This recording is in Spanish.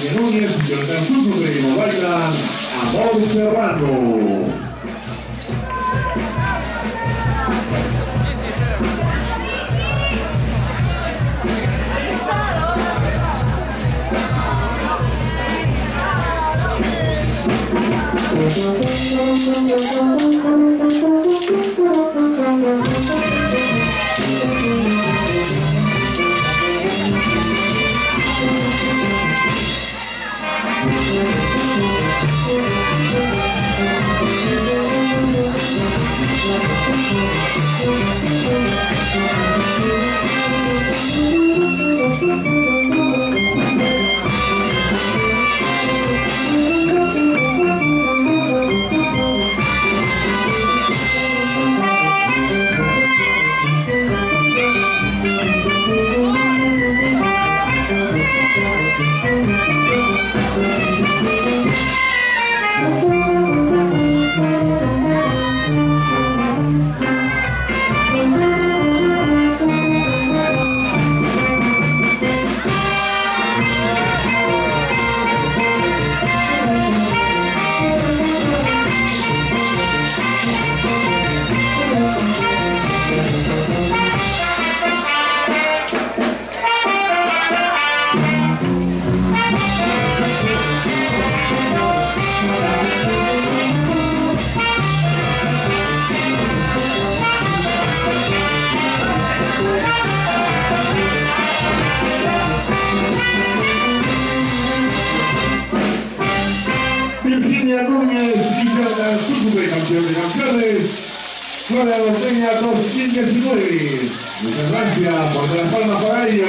2019, Virginia Núñez Jonathan Sucre, bailan Amor Serrano. Virginia Thank you. Núñez y campeón de campeones. Flora de Peña 2019. Muchas gracias por la palmas para ellos.